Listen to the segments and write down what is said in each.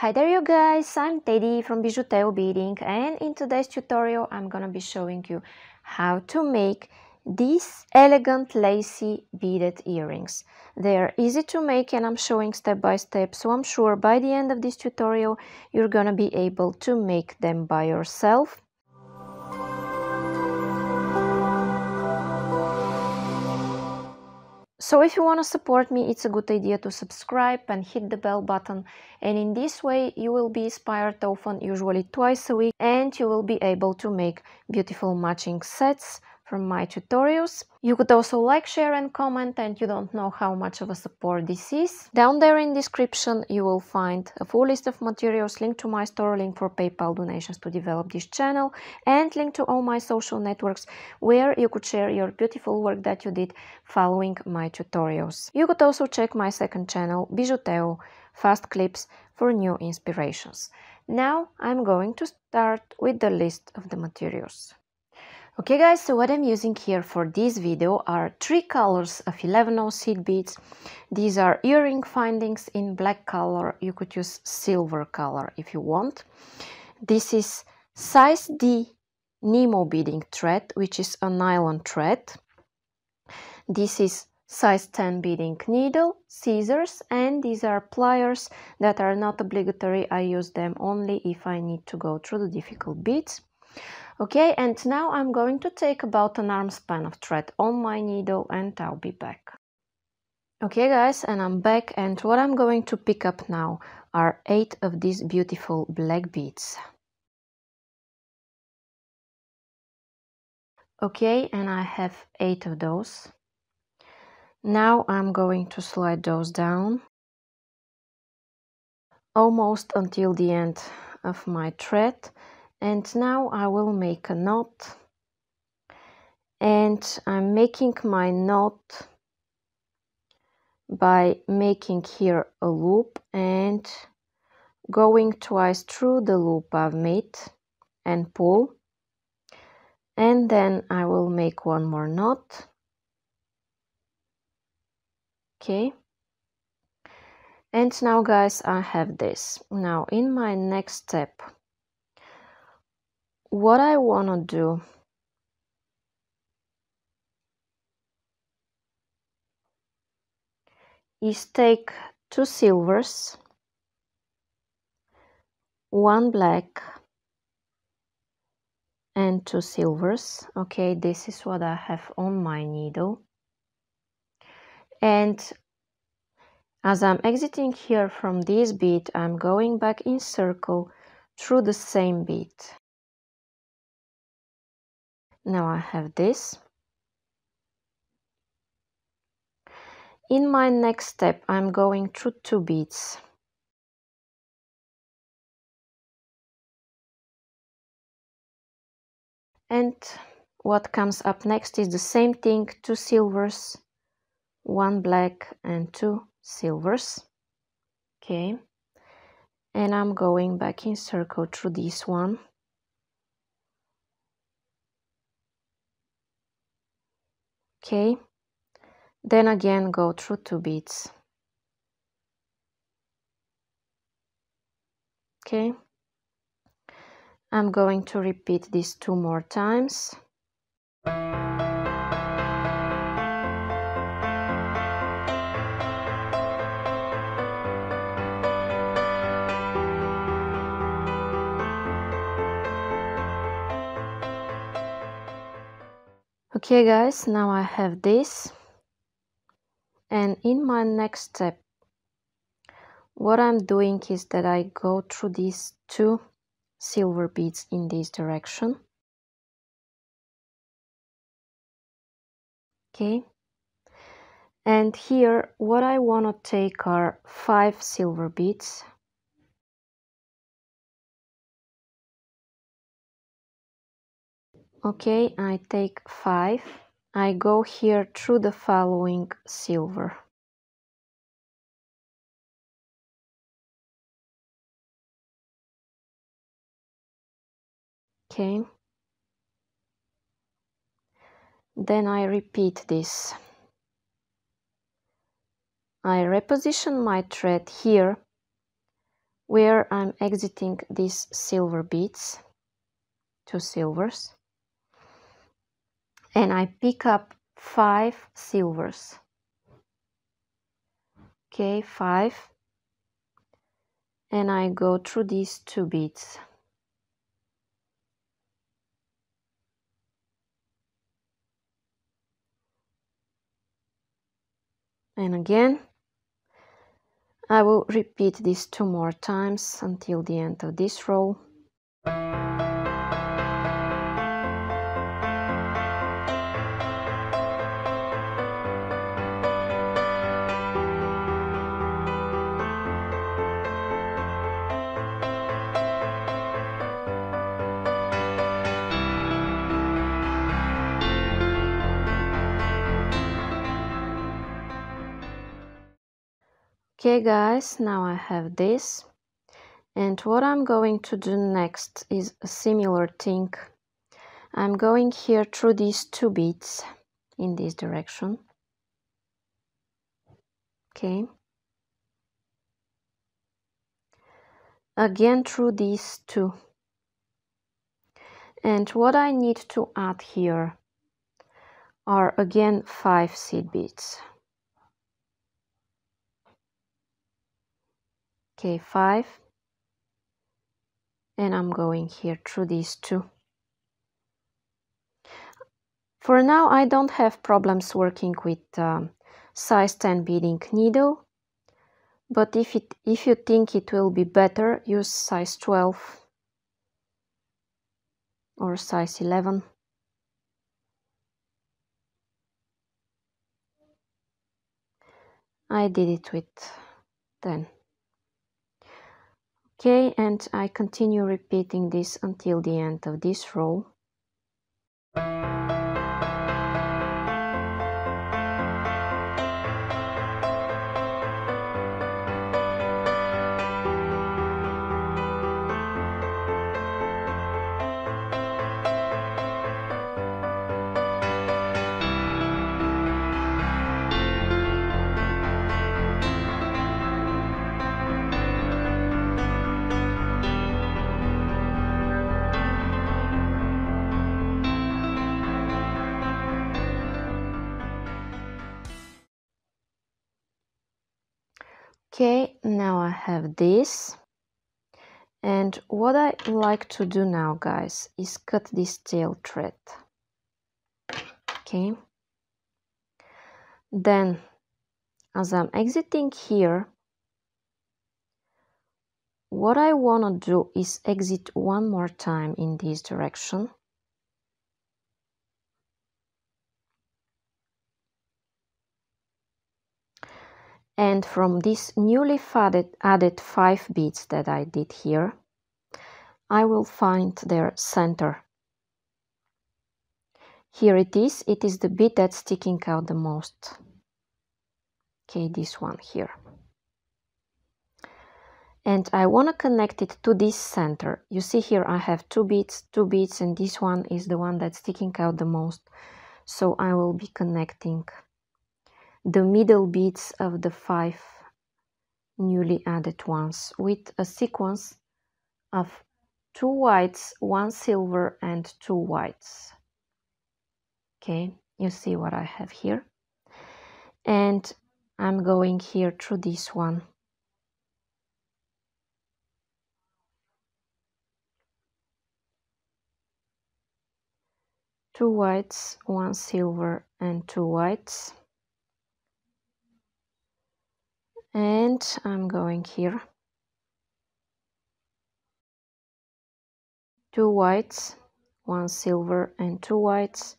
Hi there you guys, I'm Teddy from Bijuteo Beading and in today's tutorial I'm gonna be showing you how to make these elegant lacy beaded earrings. They're easy to make and I'm showing step by step so I'm sure by the end of this tutorial you're gonna be able to make them by yourself So if you want to support me, it's a good idea to subscribe and hit the bell button. And in this way, you will be inspired often, usually twice a week, and you will be able to make beautiful matching sets from my tutorials. You could also like, share and comment and you don't know how much of a support this is. Down there in description you will find a full list of materials, link to my store, link for PayPal donations to develop this channel and link to all my social networks where you could share your beautiful work that you did following my tutorials. You could also check my second channel, Bijuteo Fast Clips for new inspirations. Now I'm going to start with the list of the materials. Okay guys, so what I'm using here for this video are three colors of 11 seed beads. These are earring findings in black color. You could use silver color if you want. This is size D Nymo beading thread, which is a nylon thread. This is size 10 beading needle, scissors, and these are pliers that are not obligatory. I use them only if I need to go through the difficult beads. Okay, and now I'm going to take about an arm span of thread on my needle and I'll be back. Okay guys, and I'm back and what I'm going to pick up now are 8 of these beautiful black beads. Okay, and I have 8 of those. Now I'm going to slide those down almost until the end of my thread and now I will make a knot. And I'm making my knot by making here a loop and going twice through the loop I've made and pull. And then I will make one more knot. Okay. And now guys I have this. Now in my next step what I want to do is take two silvers, one black and two silvers. Okay, this is what I have on my needle. And as I'm exiting here from this bead, I'm going back in circle through the same bead now I have this. In my next step I'm going through two beads. And what comes up next is the same thing two silvers one black and two silvers. Okay. And I'm going back in circle through this one okay? Then again go through two beads okay? I'm going to repeat this two more times okay guys now I have this. And in my next step what I'm doing is that I go through these two silver beads in this direction. Okay. And here what I want to take are five silver beads okay I take 5 I go here through the following silver. Okay. Then I repeat this. I reposition my thread here where I'm exiting these silver beads, two silvers, and I pick up five silvers. Okay, five, and I go through these two beads. And again, I will repeat this two more times until the end of this row. Okay guys, now I have this. And what I'm going to do next is a similar thing. I'm going here through these two beads in this direction. Okay. Again through these two. And what I need to add here are again five seed beads. Okay 5 and I'm going here through these two. For now I don't have problems working with um, size 10 beading needle. But if it if you think it will be better use size 12 or size 11 I did it with 10 Okay, and I continue repeating this until the end of this row. Okay now I have this. And what I like to do now guys is cut this tail thread. Okay. Then as I'm exiting here what I want to do is exit one more time in this direction and from this newly added, 5 beads that I did here I will find their center. Here it is. It is the bead that's sticking out the most. Okay this one here. And I want to connect it to this center. You see here I have two beads two beads and this one is the one that's sticking out the most. So I will be connecting the middle beads of the five newly added ones with a sequence of two whites, one silver and two whites. Okay, you see what I have here. And I'm going here through this one. Two whites, one silver and two whites. And I'm going here. Two whites one silver and two whites.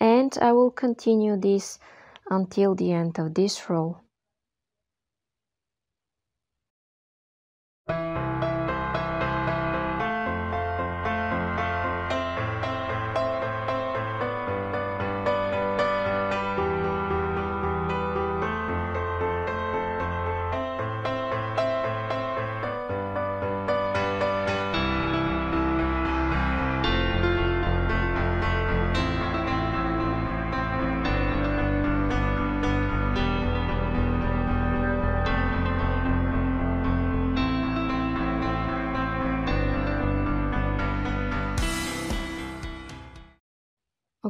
And I will continue this until the end of this row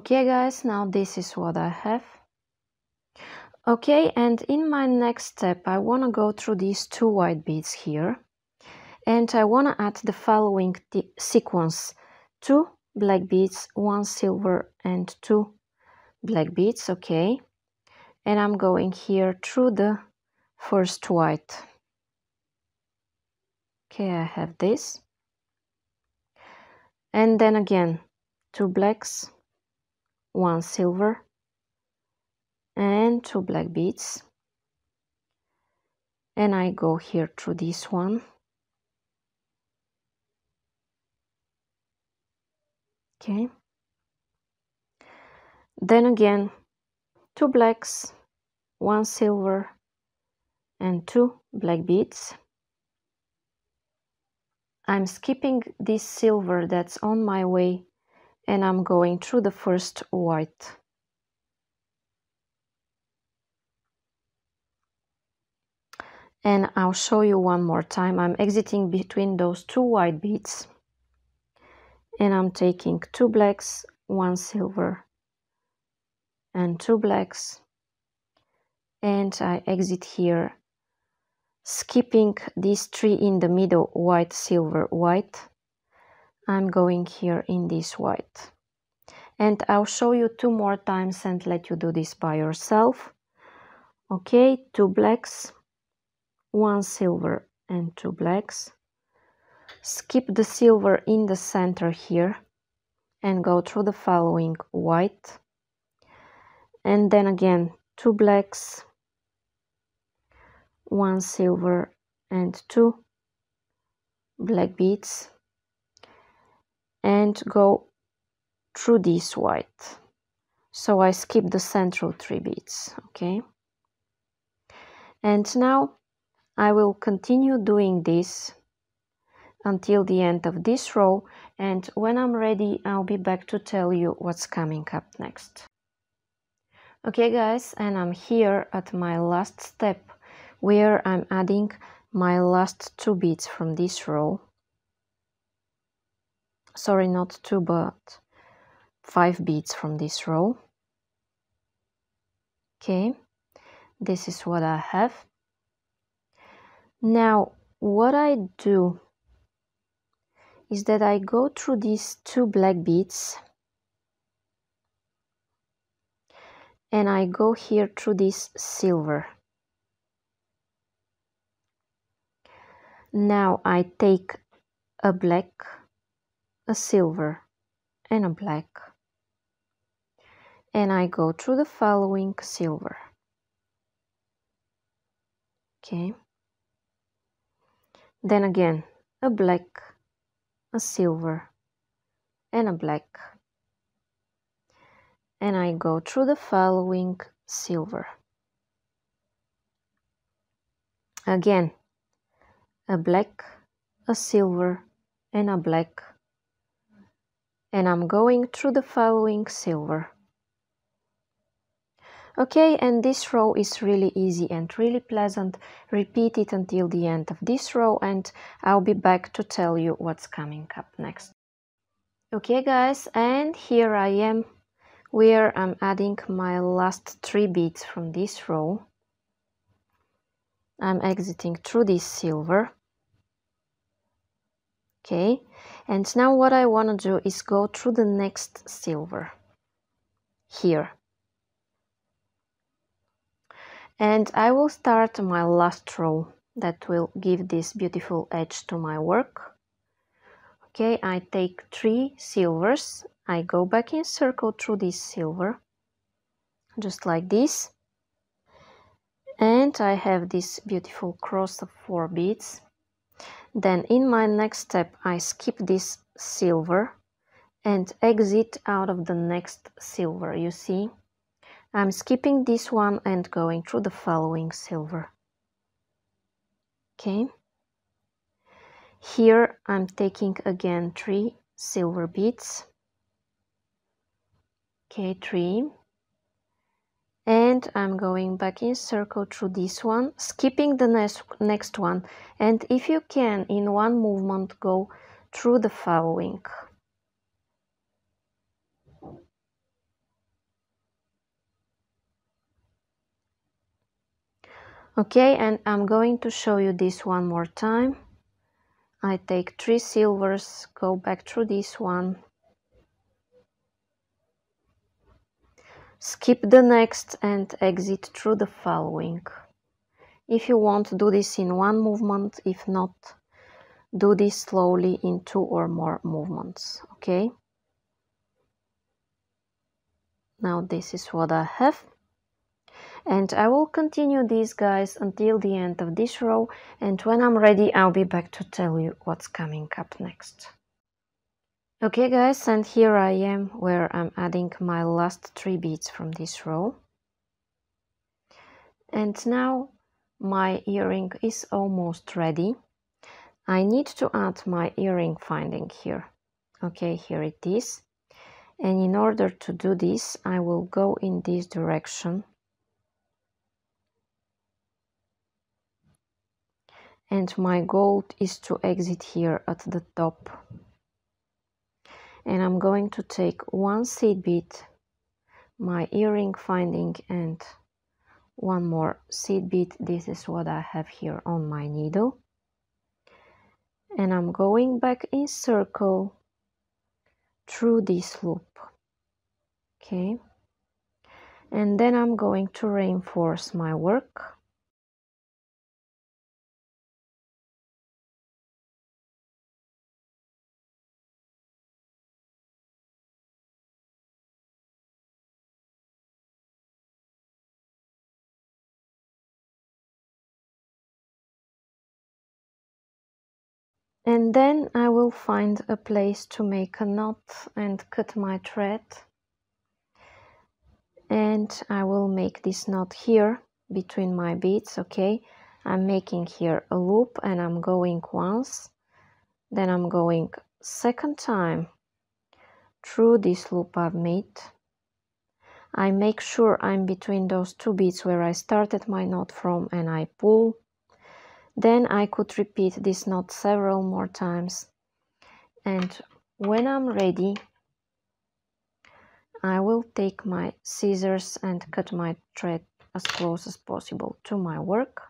okay guys now this is what I have. Okay and in my next step I want to go through these two white beads here and I want to add the following sequence. Two black beads one silver and two black beads okay? And I'm going here through the first white. Okay I have this. And then again two blacks one silver and two black beads. And I go here through this one. Okay. Then again two blacks one silver and two black beads. I'm skipping this silver that's on my way and I'm going through the first white. And I'll show you one more time. I'm exiting between those two white beads and I'm taking two blacks, one silver and two blacks and I exit here skipping these three in the middle white silver white I'm going here in this white. And I'll show you two more times and let you do this by yourself. Okay two blacks one silver and two blacks. Skip the silver in the center here and go through the following white. And then again two blacks one silver and two black beads and go through this white. So I skip the central three beads okay? And now I will continue doing this until the end of this row and when I'm ready I'll be back to tell you what's coming up next. Okay guys and I'm here at my last step where I'm adding my last two beads from this row sorry not two but five beads from this row. Okay this is what I have. Now what I do is that I go through these two black beads and I go here through this silver. Now I take a black a silver and a black. And I go through the following silver. Okay. Then again a black a silver and a black. And I go through the following silver. Again a black a silver and a black and I'm going through the following silver. Okay, and this row is really easy and really pleasant. Repeat it until the end of this row and I'll be back to tell you what's coming up next. Okay guys, and here I am where I'm adding my last three beads from this row. I'm exiting through this silver okay? And now what I want to do is go through the next silver. Here. And I will start my last row that will give this beautiful edge to my work. Okay I take three silvers. I go back in circle through this silver just like this. And I have this beautiful cross of four beads then in my next step, I skip this silver and exit out of the next silver, you see? I'm skipping this one and going through the following silver. Okay. Here I'm taking again three silver beads. Okay, three and I'm going back in circle through this one skipping the next next one. And if you can in one movement go through the following. Okay and I'm going to show you this one more time. I take three silvers go back through this one. Skip the next and exit through the following. If you want do this in one movement. If not do this slowly in two or more movements okay? Now this is what I have. And I will continue these guys until the end of this row. And when I'm ready I'll be back to tell you what's coming up next. Okay guys and here I am where I'm adding my last three beads from this row and now my earring is almost ready. I need to add my earring finding here. Okay here it is and in order to do this I will go in this direction and my goal is to exit here at the top and I'm going to take one seed bead my earring finding and one more seed bead. This is what I have here on my needle. And I'm going back in circle through this loop okay? And then I'm going to reinforce my work and then I will find a place to make a knot and cut my thread. And I will make this knot here between my beads okay? I'm making here a loop and I'm going once. Then I'm going second time through this loop I've made. I make sure I'm between those two beads where I started my knot from and I pull then I could repeat this knot several more times. And when I'm ready, I will take my scissors and cut my thread as close as possible to my work.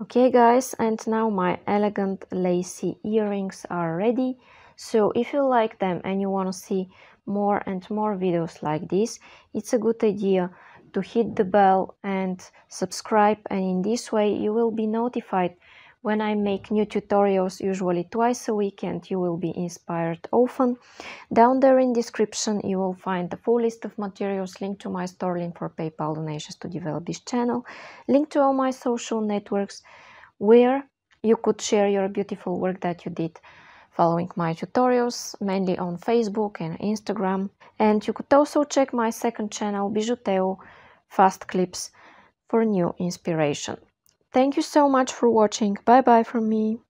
Okay guys, and now my elegant lacy earrings are ready. So if you like them and you want to see more and more videos like this, it's a good idea to hit the bell and subscribe and in this way you will be notified when I make new tutorials usually twice a week and you will be inspired often. Down there in description you will find the full list of materials, link to my store, link for PayPal donations to develop this channel, link to all my social networks where you could share your beautiful work that you did following my tutorials, mainly on Facebook and Instagram. And you could also check my second channel, Bijuteo, fast clips for new inspiration. Thank you so much for watching. Bye bye from me.